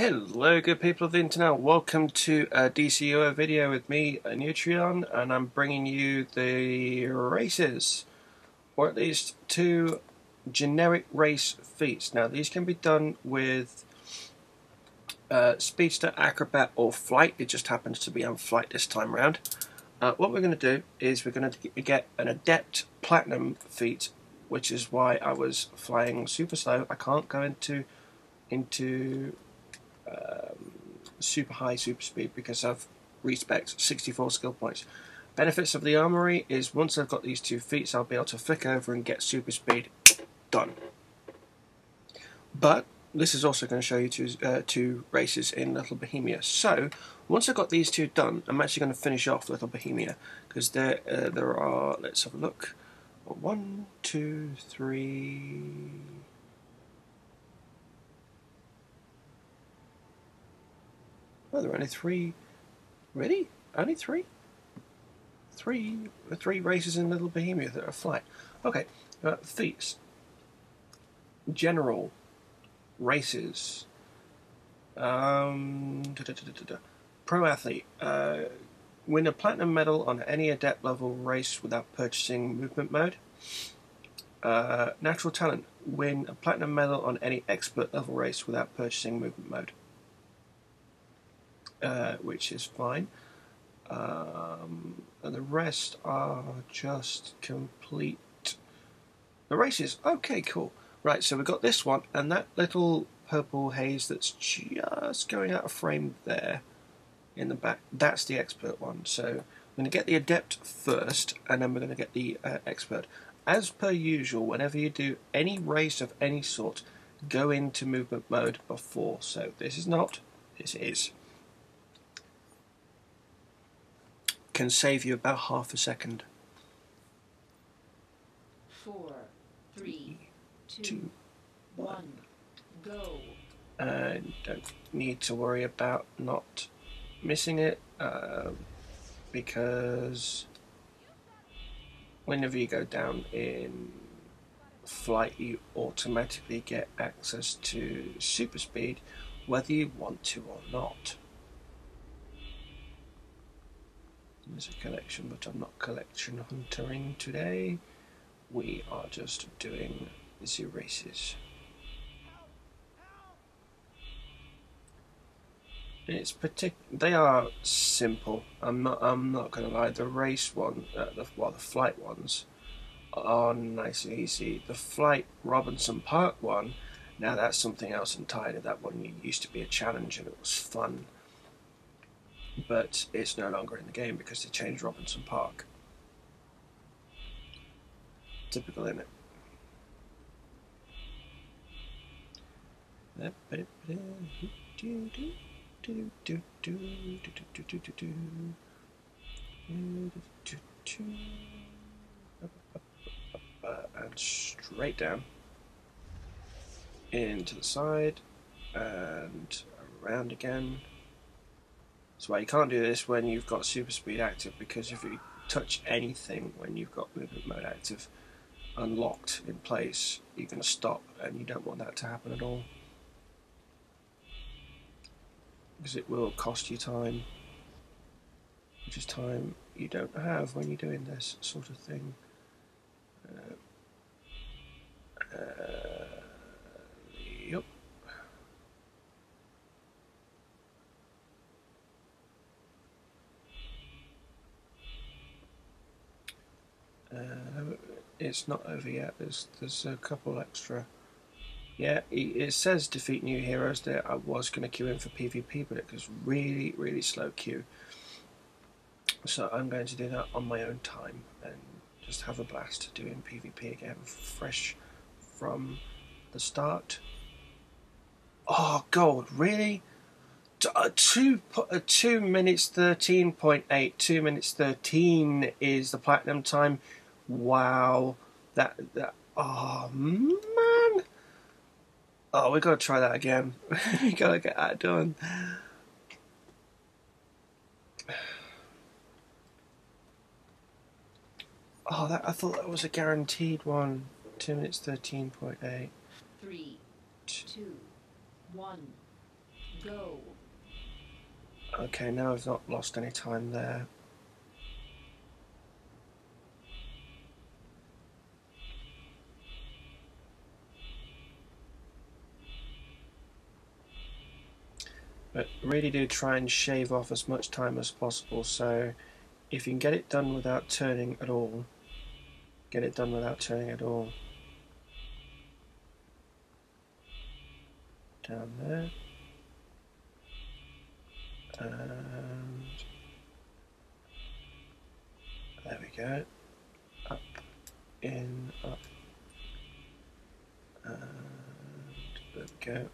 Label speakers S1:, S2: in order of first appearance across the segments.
S1: Hello good people of the internet, welcome to a DCUO video with me, Newtrion, and I'm bringing you the races, or at least two generic race feats. Now these can be done with uh, Speedster, Acrobat or Flight, it just happens to be on Flight this time around. Uh, what we're going to do is we're going to get an Adept Platinum feat, which is why I was flying super slow. I can't go into into um, super high super speed because I've respec 64 skill points. Benefits of the armory is once I've got these two feats I'll be able to flick over and get super speed done. But this is also going to show you two, uh, two races in Little Bohemia. So once I've got these two done I'm actually going to finish off Little Bohemia because there, uh, there are, let's have a look, one, two, three, Oh, there are only three. Really? Only three? Three, three races in Little Bohemia that are flight. Okay, uh, feats. General races. Um, da, da, da, Pro athlete. Uh, win a platinum medal on any adept level race without purchasing movement mode. Uh, natural talent. Win a platinum medal on any expert level race without purchasing movement mode. Uh, which is fine. Um, and the rest are just complete. The races, okay, cool. Right, so we've got this one, and that little purple haze that's just going out of frame there in the back, that's the expert one. So I'm going to get the adept first, and then we're going to get the uh, expert. As per usual, whenever you do any race of any sort, go into movement mode before. So this is not, this is. Can save you about half a second.
S2: Four, three, two, two one, go.
S1: And don't need to worry about not missing it uh, because whenever you go down in flight you automatically get access to super speed whether you want to or not. A collection, but I'm not collection huntering today. We are just doing the races. It's partic they are simple. I'm not. I'm not gonna lie. The race one, uh, the well, the flight ones, are nice and easy. The flight Robinson Park one, now that's something else entirely. That one used to be a challenge and it was fun but it's no longer in the game because they changed Robinson Park. Typical, isn't it? And straight down into the side and around again so you can't do this when you've got super speed active because if you touch anything when you've got movement mode active unlocked in place, you're going to stop and you don't want that to happen at all. Because it will cost you time, which is time you don't have when you're doing this sort of thing. Uh, uh, yep. Uh, it's not over yet. There's there's a couple extra. Yeah, it says defeat new heroes there. I was going to queue in for PvP, but it was really, really slow queue. So I'm going to do that on my own time and just have a blast doing PvP again, fresh from the start. Oh, God, really? Uh, two, uh, two minutes 13.8, two minutes 13 is the platinum time. Wow. That, that, oh man. Oh, we gotta try that again. we gotta get that done. Oh, that I thought that was a guaranteed one. Two minutes thirteen point eight.
S2: Three, two, one, Go.
S1: Okay, now I've not lost any time there. But really do try and shave off as much time as possible so if you can get it done without turning at all, get it done without turning at all. Down there. And there we go. Up, in, up. And there we go.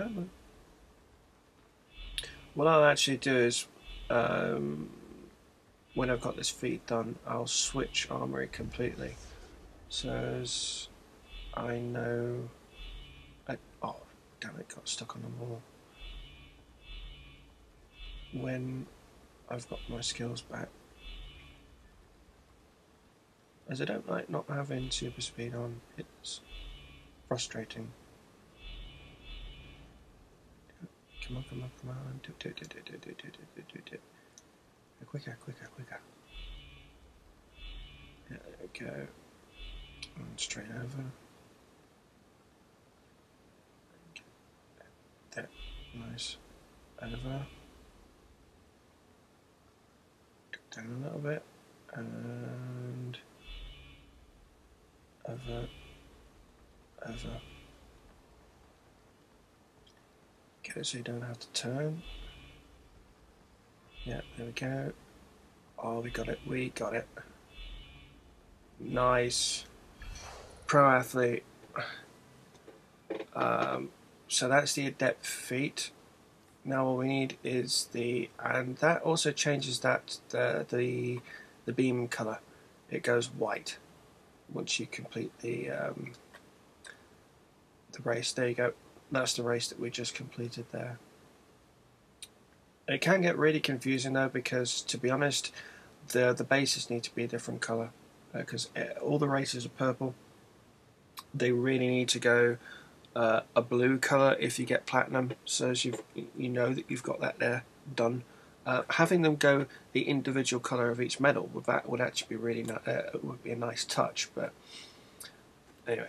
S1: On. What I'll actually do is, um, when I've got this feat done, I'll switch armory completely. So as I know... I, oh, damn it, got stuck on the wall. When I've got my skills back. As I don't like not having super speed on, it's frustrating. Come on, come on, come on. Do, do, do, do, do, do, do, do, do, do. Quicker, quicker, quicker. Yeah, there we go. And straight over. There, nice. Over. Down a little bit. And over. Over. Get so you don't have to turn. Yeah, there we go. Oh, we got it. We got it. Nice. Pro athlete. Um, so that's the adept feat. Now all we need is the, and that also changes that the the the beam color. It goes white once you complete the um, the race. There you go that's the race that we just completed there. It can get really confusing though because to be honest the the bases need to be a different color because uh, all the races are purple. They really need to go uh, a blue color if you get platinum so as you you know that you've got that there done. Uh, having them go the individual color of each medal would that would actually be really uh, would be a nice touch but anyway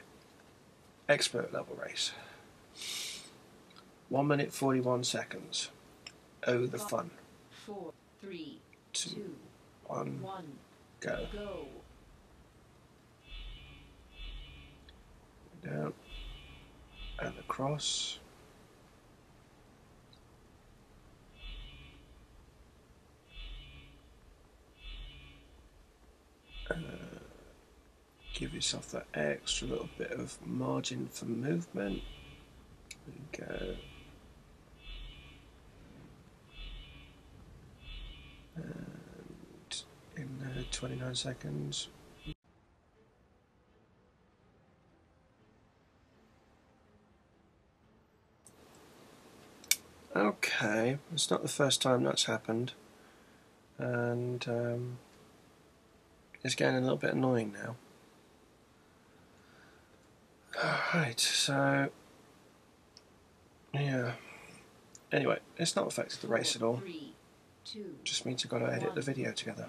S1: expert level race. 1 minute 41 seconds. Oh, the fun.
S2: Four, three,
S1: Two,
S2: two,
S1: one,
S2: one,
S1: go.
S2: go.
S1: Down. And across. Uh, give yourself that extra little bit of margin for movement. We go. And in uh, 29 seconds. Okay, it's not the first time that's happened, and um, it's getting a little bit annoying now. Alright, so yeah. Anyway, it's not affected the race at all. Just means I've got to edit the video together.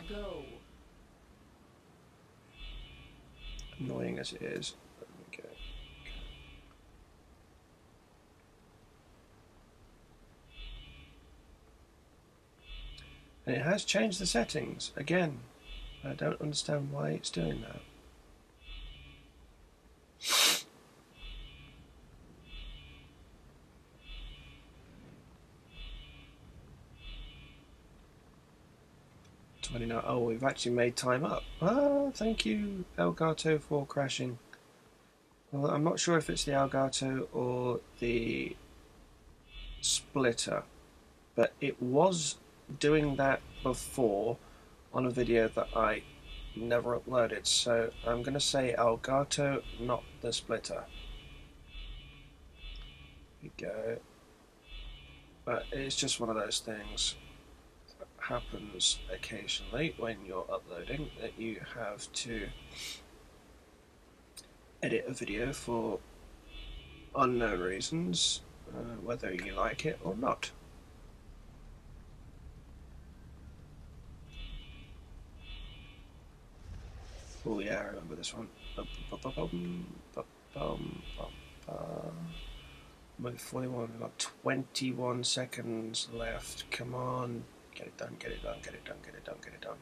S1: Annoying as it is. And it has changed the settings again. I don't understand why it's doing that. Oh, we've actually made time up. Ah, thank you, Elgato, for crashing. Well, I'm not sure if it's the Elgato or the splitter, but it was doing that before on a video that I never uploaded. So I'm going to say Elgato, not the splitter. Here we go. But it's just one of those things happens occasionally when you're uploading that you have to edit a video for unknown reasons, uh, whether you like it or not. Oh yeah, I remember this one. Move 41, we've got 21 seconds left. Come on. Get it done, get it done, get it done, get it done, get it done.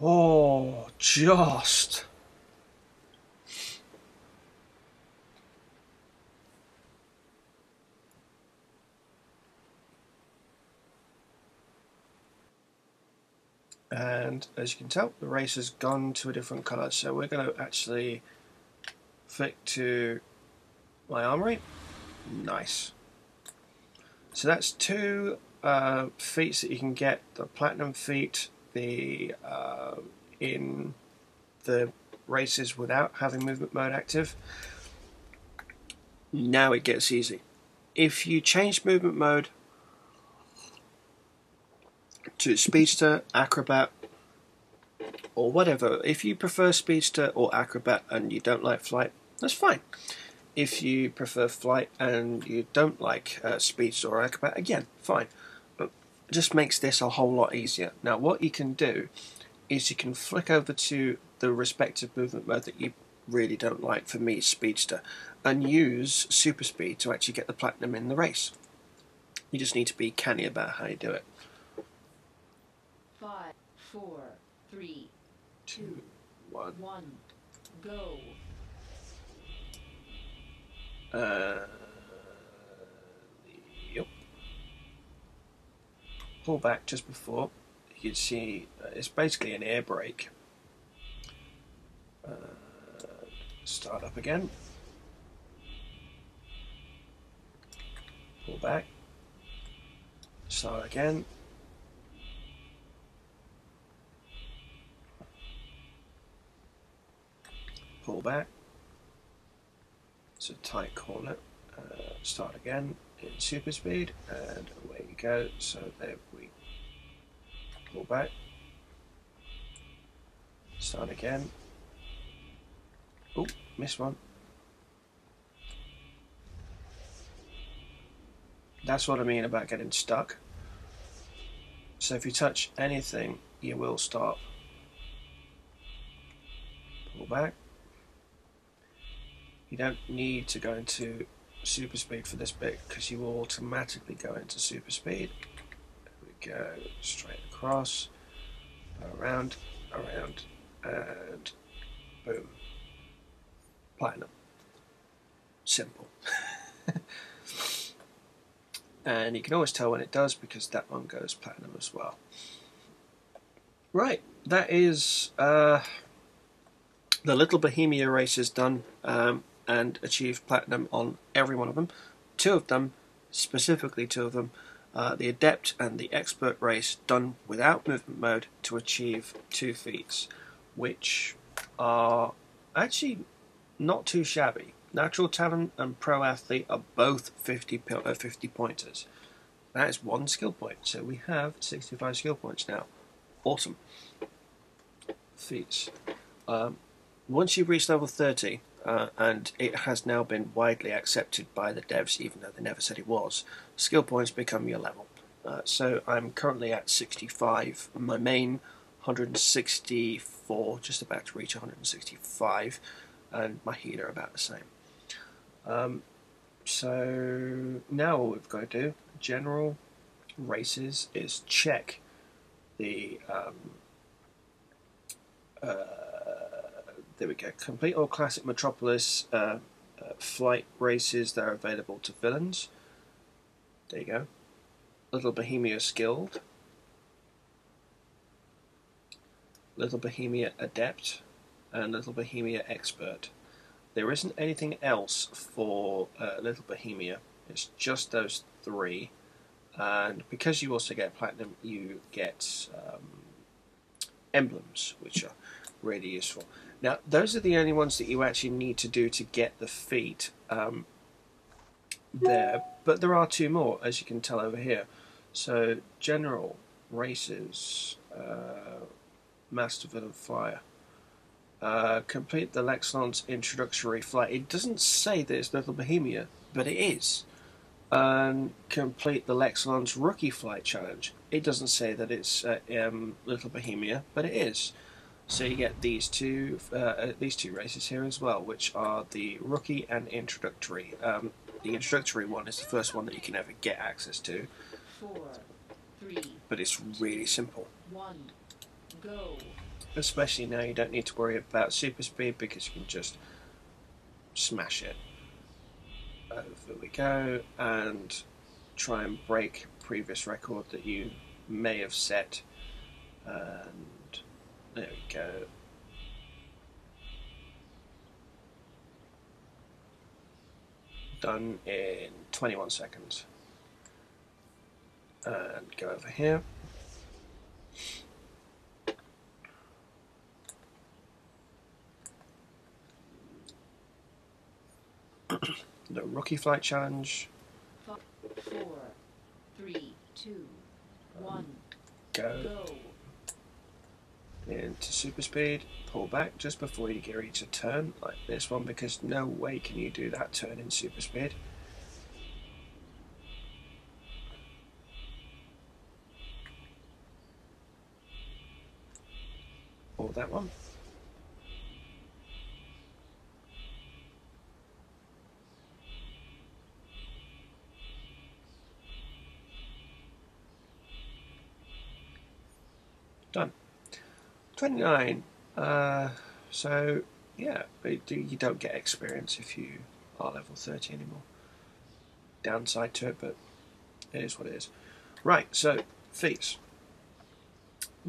S1: Oh, just. And as you can tell the race has gone to a different colour. So we're going to actually flick to my armory. Nice. So that's two uh, feats that you can get. The platinum feat the uh, in the races without having movement mode active. Now it gets easy. If you change movement mode to Speedster, Acrobat, or whatever. If you prefer Speedster or Acrobat and you don't like Flight, that's fine. If you prefer Flight and you don't like uh, Speedster or Acrobat, again, fine. But it just makes this a whole lot easier. Now, what you can do is you can flick over to the respective movement mode that you really don't like, for me, Speedster, and use Super Speed to actually get the Platinum in the race. You just need to be canny about how you do it.
S2: Four, three, two,
S1: One.
S2: one. Go.
S1: Uh, yep. Pull back just before. You can see uh, it's basically an air brake. Uh, start up again. Pull back. Start again. Back. It's a tight corner. Uh, start again in super speed, and away you go. So there we pull back. Start again. Oh, missed one. That's what I mean about getting stuck. So if you touch anything, you will stop. Pull back. You don't need to go into super speed for this bit because you will automatically go into super speed. There we go, straight across, around, around, and boom. Platinum. Simple. and you can always tell when it does because that one goes platinum as well. Right, that is uh, the Little Bohemia races done. Um, and achieved platinum on every one of them. Two of them, specifically two of them, uh, the Adept and the Expert race done without movement mode to achieve two feats, which are actually not too shabby. Natural Talent and Pro Athlete are both 50, uh, 50 pointers. That is one skill point, so we have 65 skill points now. Awesome. Feats. Um, once you've reached level 30, uh, and it has now been widely accepted by the devs, even though they never said it was. Skill points become your level. Uh, so I'm currently at 65. My main 164, just about to reach 165, and my healer about the same. Um, so now what we've got to do, general races, is check the um, uh, there we go. Complete all classic Metropolis uh, uh, flight races that are available to villains. There you go. Little Bohemia Skilled. Little Bohemia Adept. And Little Bohemia Expert. There isn't anything else for uh, Little Bohemia. It's just those three. And because you also get Platinum, you get um, emblems, which are really useful. Now, those are the only ones that you actually need to do to get the feat um, there, but there are two more, as you can tell over here. So, general races, uh, Master Villain Flyer. Uh, complete the Lexlon's introductory flight. It doesn't say that it's Little Bohemia, but it is. And complete the Lexlon's rookie flight challenge. It doesn't say that it's uh, um, Little Bohemia, but it is. So you get these two uh, uh, these two races here as well, which are the rookie and introductory. Um, the introductory one is the first one that you can ever get access to,
S2: Four, three,
S1: but it's really simple.
S2: one, go.
S1: Especially now you don't need to worry about super speed because you can just smash it. Over we go and try and break previous record that you may have set. There we go. Done in 21 seconds. And go over here. the rookie flight challenge.
S2: Five, four, three, two, one,
S1: Go
S2: go.
S1: Into super speed, pull back just before you get reach a turn like this one because no way can you do that turn in super speed. Or that one. Done. 29. Uh, so, yeah, you don't get experience if you are level 30 anymore. Downside to it, but it is what it is. Right, so, feats.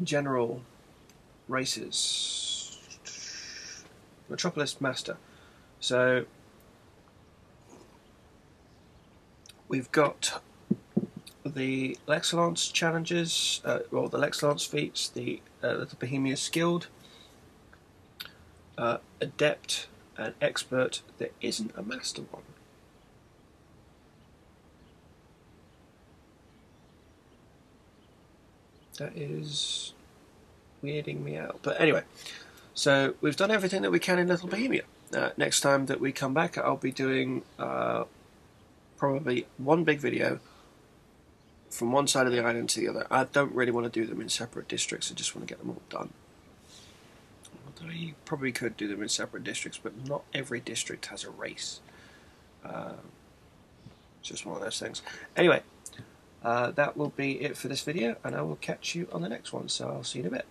S1: General races. Metropolis Master. So, we've got the Lexilance challenges, uh, or the Lexilance feats, the uh, Little Bohemia Skilled, uh, Adept, and Expert. There isn't a Master one. That is weirding me out. But anyway, so we've done everything that we can in Little Bohemia. Uh, next time that we come back, I'll be doing uh, probably one big video from one side of the island to the other. I don't really want to do them in separate districts. I just want to get them all done. Although you probably could do them in separate districts, but not every district has a race. Uh, it's just one of those things. Anyway, uh, that will be it for this video, and I will catch you on the next one. So I'll see you in a bit.